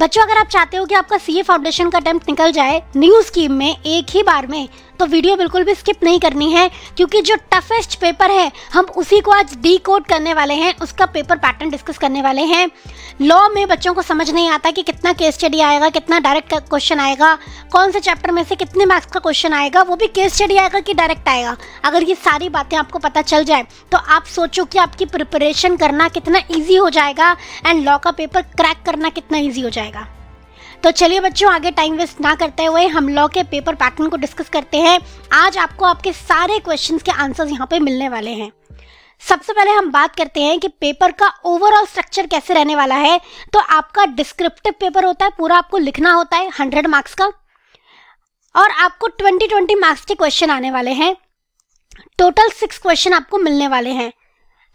बच्चों, अगर आप चाहते हो कि आपका सीए फाउंडेशन का अटेम्प्ट निकल जाए न्यू स्कीम में, एक ही बार में तो वीडियो बिल्कुल भी स्किप नहीं करनी है, क्योंकि जो टफेस्ट पेपर है, हम उसी को आज डी कोड करने वाले हैं, उसका पेपर पैटर्न डिस्कस करने वाले हैं। लॉ में बच्चों को समझ नहीं आता कि कितना केस स्टडी आएगा, कितना डायरेक्ट क्वेश्चन आएगा, कौन से चैप्टर में से कितने मार्क्स का क्वेश्चन आएगा, वो भी केस स्टडी आएगा कि डायरेक्ट आएगा। अगर ये सारी बातें आपको पता चल जाए तो आप सोचो कि आपकी प्रिपरेशन करना कितना ईजी हो जाएगा एंड लॉ का पेपर क्रैक करना कितना ईजी हो जाएगा। तो चलिए बच्चों, आगे टाइम वेस्ट ना करते हुए हम लॉ के पेपर पैटर्न को डिस्कस करते हैं। आज आपको आपके सारे क्वेश्चंस के आंसर्स यहाँ पे मिलने वाले हैं। सबसे पहले हम बात करते हैं कि पेपर का ओवरऑल स्ट्रक्चर कैसे रहने वाला है। तो आपका डिस्क्रिप्टिव पेपर होता है, पूरा आपको लिखना होता है हंड्रेड मार्क्स का। और आपको ट्वेंटी ट्वेंटी मार्क्स के क्वेश्चन आने वाले हैं। टोटल सिक्स क्वेश्चन आपको मिलने वाले हैं।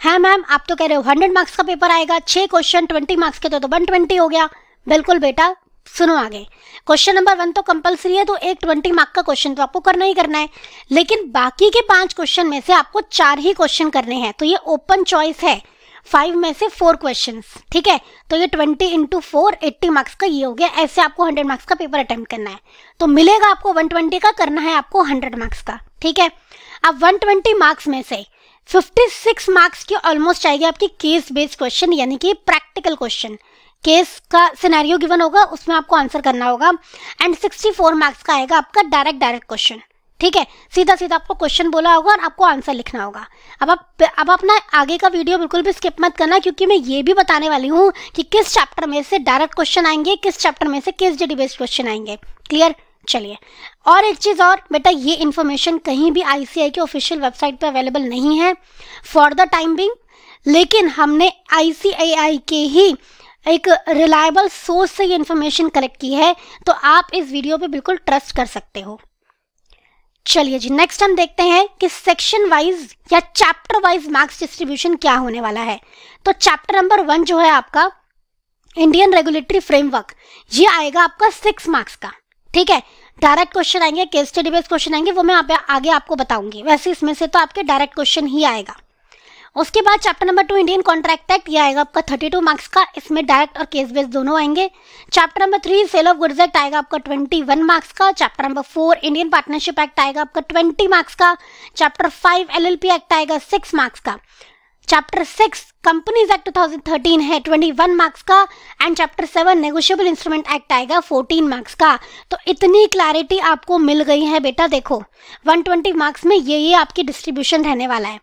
है मैम आप तो कह रहे हो हंड्रेड मार्क्स का पेपर आएगा, छह क्वेश्चन ट्वेंटी मार्क्स के तो वन ट्वेंटी हो गया। बिल्कुल बेटा, सुनो आगे। क्वेश्चन नंबर वन तो कंपलसरी है तो एक ट्वेंटी मार्क का क्वेश्चन तो आपको करना ही करना है। लेकिन बाकी के पाँच क्वेश्चन में से आपको चार ही क्वेश्चन करने हैं तो ये ओपन चॉइस है। फाइव में से फोर क्वेश्चन ठीक है? तो ये twenty into four eighty marks का ये हो गया। ऐसे आपको हंड्रेड मार्क्स का पेपर अटेम्प्ट करना है। तो मिलेगा आपको वन ट्वेंटी का, करना है आपको हंड्रेड मार्क्स का, ठीक है? अब वन ट्वेंटी मार्क्स में से फिफ्टी सिक्स मार्क्स की ऑलमोस्ट आएगी आपकी केस बेस्ड क्वेश्चन यानी कि प्रैक्टिकल क्वेश्चन केस का सिनेरियो गिवन होगा, उसमें आपको आंसर करना होगा। एंड 64 मार्क्स का आएगा आपका डायरेक्ट डायरेक्ट क्वेश्चन ठीक है? सीधा सीधा आपको क्वेश्चन बोला होगा और आपको आंसर लिखना होगा। अब आप, अब अपना आगे का वीडियो बिल्कुल भी स्किप मत करना, क्योंकि मैं ये भी बताने वाली हूँ कि किस चैप्टर में से डायरेक्ट क्वेश्चन आएँगे, किस चैप्टर में से केस स्टडी बेस्ड क्वेश्चन आएँगे। क्लियर चलिए। और एक चीज़ और, बेटा, ये इन्फॉर्मेशन कहीं भी आईसीआई के ऑफिशियल वेबसाइट पर अवेलेबल नहीं है फॉर द टाइम बिंग लेकिन हमने आईसीआईआई के ही एक रिलायबल सोर्स से ये इन्फॉर्मेशन कलेक्ट की है तो आप इस वीडियो पे बिल्कुल ट्रस्ट कर सकते हो। चलिए जी नेक्स्ट हम देखते हैं कि सेक्शन वाइज या चैप्टर वाइज मार्क्स डिस्ट्रीब्यूशन क्या होने वाला है। तो चैप्टर नंबर वन जो है आपका इंडियन रेगुलेटरी फ्रेमवर्क ये आएगा आपका सिक्स मार्क्स का ठीक है? डायरेक्ट क्वेश्चन आएँगे केस स्टडी बेस्ड क्वेश्चन आएँगे वो मैं आप, आगे आपको बताऊँगी। वैसे इसमें से तो आपके डायरेक्ट क्वेश्चन ही आएगा। उसके बाद chapter number two Indian contract act ये आएगा आपका थर्टी टू मार्क्स का, इसमें डायरेक्ट और केस बेस दोनों आएँगे। Chapter number three sale of goods act आएगा आपका ट्वेंटी वन मार्क्स का। Chapter number four Indian partnership act आएगा आपका ट्वेंटी मार्क्स का। Chapter five L L P act आएगा सिक्स मार्क्स का। चैप्टर सिक्स कंपनीज़ एक्ट 2013 है 21 मार्क्स का। And chapter seven negotiable instrument act आएगा 14 मार्क्स का। तो इतनी क्लैरिटी आपको मिल गई है बेटा, देखो। 120 मार्क्स में ये ये आपकी डिस्ट्रीब्यूशन रहने वाला है।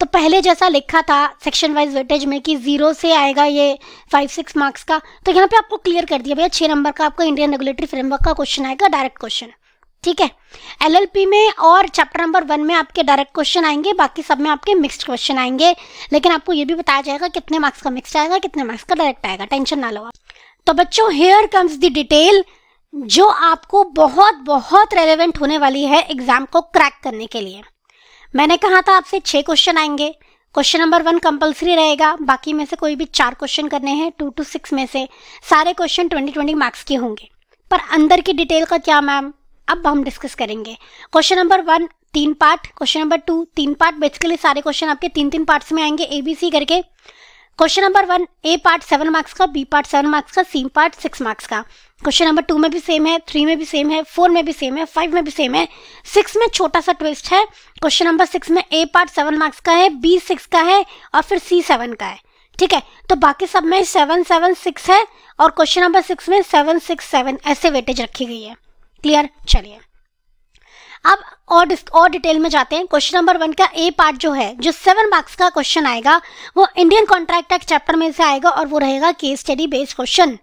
तो पहले जैसा लिखा था सेक्शन वाइज वेटेज में कि ज़ीरो से आएगा ये फाइव सिक्स मार्क्स का तो यहाँ पे आपको क्लियर कर दिया, भैया छः नंबर का आपका इंडियन रेगुलेटरी फ्रेमवर्क का क्वेश्चन आएगा डायरेक्ट क्वेश्चन ठीक है? एलएलपी में और चैप्टर नंबर वन में आपके डायरेक्ट क्वेश्चन आएँगे, बाकी सब में आपके मिक्स्ड क्वेश्चन आएँगे। लेकिन आपको ये भी बताया जाएगा कितने मार्क्स का मिक्स्ड आएगा, कितने मार्क्स का डायरेक्ट आएगा। टेंशन ना लो आप। तो बच्चों हेयर कम्स द डिटेल जो आपको बहुत बहुत रेलेवेंट होने वाली है एग्ज़ाम को क्रैक करने के लिए। मैंने कहा था आपसे छह क्वेश्चन आएँगे। क्वेश्चन नंबर वन कंपलसरी रहेगा। बाकी में से कोई भी चार क्वेश्चन करने हैं टू टू सिक्स में से। सारे क्वेश्चन ट्वेंटी ट्वेंटी मार्क्स के होंगे। पर अंदर की डिटेल का क्या मैम अब हम डिस्कस करेंगे। क्वेश्चन नंबर वन तीन पार्ट क्वेश्चन नंबर टू तीन पार्ट बेसिकली सारे क्वेश्चन आपके तीन तीन पार्ट्स में आएँगे। एबीसी करके। Question number one A part seven marks का बी पार्ट सेवन मार्क्स का सी पार्ट सिक्स मार्क्स का. क्वेश्चन नंबर टू में भी सेम है थ्री में भी सेम है फोर में भी सेम है फाइव में भी सेम है. सिक्स में छोटा सा ट्विस्ट है. क्वेश्चन नंबर सिक्स में ए पार्ट सेवन मार्क्स का है बी सिक्स का है और फिर सी सेवन का है. ठीक है? तो बाकी सब में सेवन सेवन सिक्स है और क्वेश्चन नंबर सिक्स में सेवन सिक्स सेवन ऐसे वेटेज रखी गई है. क्लियर चलिए. अब और और डिटेल में जाते हैं। क्वेश्चन नंबर वन का ए पार्ट जो है, जो सेवन मार्क्स का क्वेश्चन आएगा, वो इंडियन कॉन्ट्रैक्ट एक्ट चैप्टर में से आएगा और वो रहेगा case study based question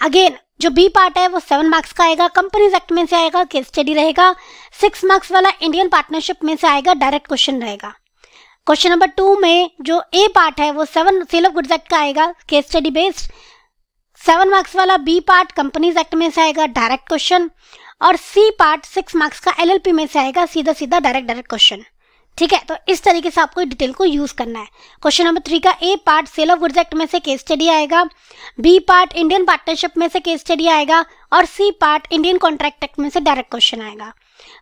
again जो बी पार्ट है, वो सेवन मार्क्स का आएगा कंपनीज़ एक्ट में से आएगा केस स्टडी रहेगा। सिक्स मार्क्स वाला इंडियन पार्टनरशिप में से आएगा डायरेक्ट क्वेश्चन रहेगा। क्वेश्चन नंबर टू में जो ए पार्ट है, वो seven sale of goods act का आएगा case study based seven marks वाला बी पार्ट कंपनीज़ एक्ट में से आएगा डायरेक्ट क्वेश्चन और सी पार्ट सिक्स मार्क्स का एलएलपी में से आएगा सीधा सीधा डायरेक्ट डायरेक्ट क्वेश्चन ठीक है? तो इस तरीके से आपको डिटेल को यूज़ करना है. क्वेश्चन नंबर थ्री का A part sale of goods में से केस स्टडी आएगा. बी पार्ट इंडियन पार्टनरशिप में से केस स्टडी आएगा और C part Indian contract act में से डायरेक्ट क्वेश्चन आएगा.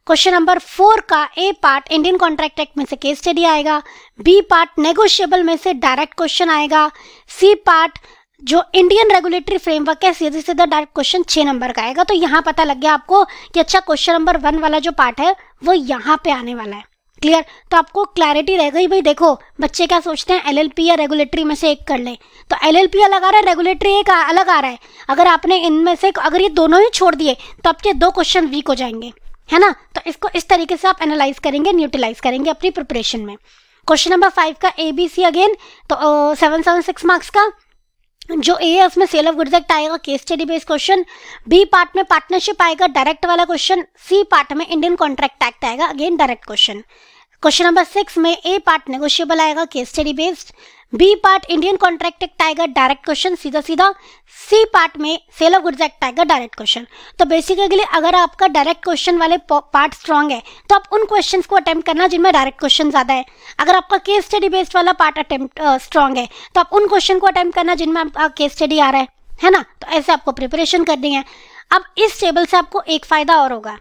क्वेश्चन नंबर फोर का A part Indian contract act में से केस स्टडी आएगा. बी पार्ट नेगोशिएबल में से डायरेक्ट क्वेश्चन आएगा. सी पार्ट जो इंडियन रेगुलेटरी फ्रेमवर्क है, सीधे सीधा डायरेक्ट क्वेश्चन छह नंबर का आएगा। तो यहाँ पता लग गया आपको कि अच्छा क्वेश्चन नंबर वन वाला जो पार्ट है, वो यहाँ पे आने वाला है। क्लियर तो आपको क्लैरिटी रह गई भाई, देखो, बच्चे क्या सोचते हैं एलएलपी या रेगुलेटरी में से एक कर ले। तो एलएलपी अलग आ रहा है रेगुलेटरी एक अलग आ रहा है। अगर आपने इनमें से अगर ये दोनों ही छोड़ दिए तो आपके दो क्वेश्चन वीक हो जाएँगे। है ना? तो इसको इस तरीके से आप एनालाइज करेंगे न्यूट्रलाइज करेंगे अपनी प्रिपरेशन में। क्वेश्चन नंबर फाइव का ए बी सी अगेन तो सेवन सेवन सिक्स मार्क्स का। जो ए है, उसमें सेल ऑफ़ गुड्स एक्ट आएगा case study based question B part में पार्टनरशिप आएगा डायरेक्ट वाला क्वेश्चन सी पार्ट में इंडियन कॉन्ट्रैक्ट एक्ट आएगा again direct question question number six में ए पार्ट नेगोशियबल आएगा case study based B part Indian contract act direct question सीधा सीधा. C part में सेल ऑफ़ गुड्स एक्ट आएगा direct question तो basically अगर आपका डायरेक्ट क्वेश्चन वाले पार्ट स्ट्रांग है तो आप उन क्वेश्चंस को अटेम्प्ट करना जिनमें डायरेक्ट क्वेश्चन ज़्यादा है. अगर आपका केस स्टडी बेस्ड वाला पार्ट अटेम्प्ट स्ट्रांग है तो आप उन क्वेश्चन को अटेम्प्ट करना जिनमें आपका केस स्टडी आ रहा है है ना? तो ऐसे आपको प्रिपरेशन करनी है. अब इस टेबल से आपको एक फ़ायदा और होगा.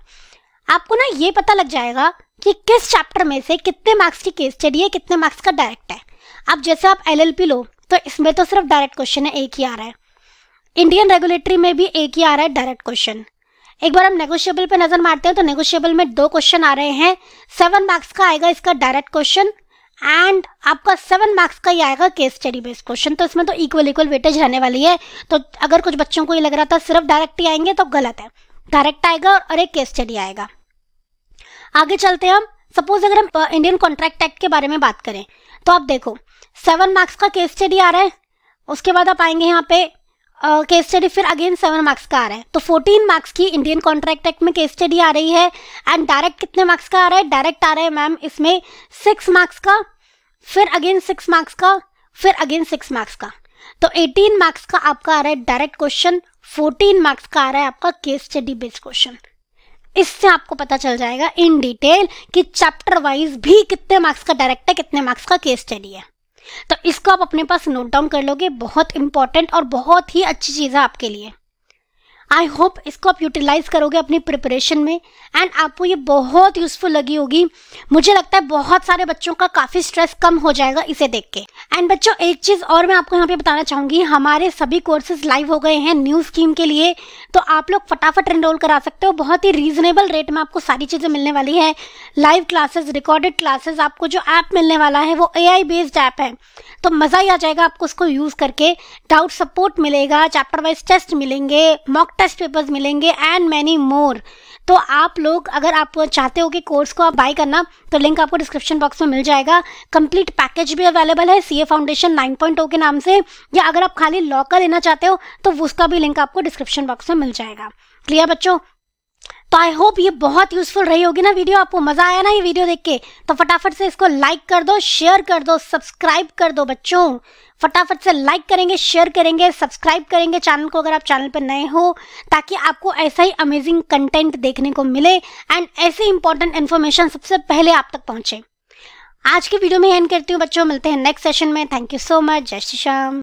आपको ना ये पता लग जाएगा कि किस चैप्टर में से कितने मार्क्स की केस स्टडी है, कितने मार्क्स का डायरेक्ट है? अब जैसे आप एलएलपी लो तो इसमें तो सिर्फ़ डायरेक्ट क्वेश्चन है, एक ही आ रहा है। इंडियन रेगुलेटरी में भी एक ही आ रहा है डायरेक्ट क्वेश्चन एक बार हम नेगोशिएबल पे नज़र मारते हैं तो नेगोशिएबल में दो क्वेश्चन आ रहे हैं। सेवन मार्क्स का आएगा इसका डायरेक्ट क्वेश्चन एंड आपका सेवन मार्क्स का ही आएगा केस स्टडी बेस्ड क्वेश्चन तो इसमें तो इक्वल इक्वल वेटेज रहने वाली है। तो अगर कुछ बच्चों को ये लग रहा था सिर्फ़ डायरेक्ट ही आएँगे तो गलत है। डायरेक्ट आएगा और एक केस स्टडी आएगा। आगे चलते हैं हम। सपोज़ अगर हम इंडियन कॉन्ट्रैक्ट एक्ट के बारे में बात करें तो आप देखो सेवन मार्क्स का केस स्टडी आ रहा है। उसके बाद आप आएँगे यहाँ पे केस स्टडी फिर अगेन सेवन मार्क्स का आ रहा है। तो फोर्टीन मार्क्स की इंडियन कॉन्ट्रैक्ट एक्ट में केस स्टडी आ रही है एंड डायरेक्ट कितने मार्क्स का आ रहा है? डायरेक्ट आ रहा है मैम इसमें सिक्स मार्क्स का, फिर अगेन सिक्स मार्क्स का, फिर अगेन सिक्स मार्क्स का। तो 18 मार्क्स का आपका आ रहा है डायरेक्ट क्वेश्चन 14 मार्क्स का आ रहा है आपका केस स्टडी बेस्ड क्वेश्चन इससे आपको पता चल जाएगा इन डिटेल कि चैप्टर वाइज भी कितने मार्क्स का डायरेक्ट है कितने मार्क्स का केस स्टडी है। तो इसको आप अपने पास नोट डाउन कर लोगे, बहुत इंपॉर्टेंट और बहुत ही अच्छी चीज़ है आपके लिए। आई होप इसको आप यूटिलाइज करोगे अपनी प्रिपरेशन में एंड आपको ये बहुत यूजफुल लगी होगी। मुझे लगता है बहुत सारे बच्चों का काफ़ी स्ट्रेस कम हो जाएगा इसे देख के। एंड बच्चों, एक चीज़ और मैं आपको यहाँ पे बताना चाहूँगी, हमारे सभी कोर्सेज लाइव हो गए हैं न्यू स्कीम के लिए तो आप लोग फटाफट एनरोल करा सकते हो। बहुत ही रीजनेबल रेट में आपको सारी चीज़ें मिलने वाली है। लाइव क्लासेस रिकॉर्डेड क्लासेस आपको जो ऐप मिलने वाला है वो एआई बेस्ड ऐप है। तो मज़ा ही आ जाएगा आपको उसको यूज़ करके। डाउट सपोर्ट मिलेगा चैप्टर वाइज टेस्ट मिलेंगे मॉक टेस्ट पेपर्स मिलेंगे एंड मैनी मोर तो आप लोग, अगर आप चाहते हो कि कोर्स को आप बाय करना तो लिंक आपको डिस्क्रिप्शन बॉक्स में मिल जाएगा। कंप्लीट पैकेज भी अवेलेबल है C A foundation nine point के नाम से, या अगर आप खाली लॉ का लेना चाहते हो तो उसका भी लिंक आपको डिस्क्रिप्शन बॉक्स में मिल जाएगा। क्लियर बच्चों? तो आई होप ये बहुत यूजफुल रही होगी ना वीडियो आपको मज़ा आया ना ये वीडियो देख के? तो फटाफट से इसको लाइक कर दो शेयर कर दो सब्सक्राइब कर दो बच्चों। फटाफट से लाइक करेंगे शेयर करेंगे सब्सक्राइब करेंगे चैनल को अगर आप चैनल पर नए हो, ताकि आपको ऐसा ही अमेजिंग कंटेंट देखने को मिले एंड ऐसे इंपॉर्टेंट इन्फॉर्मेशन सबसे पहले आप तक पहुँचे। आज की वीडियो में एंड करती हूँ बच्चों, मिलते हैं नेक्स्ट सेशन में। थैंक यू सो मच जय श्री श्याम।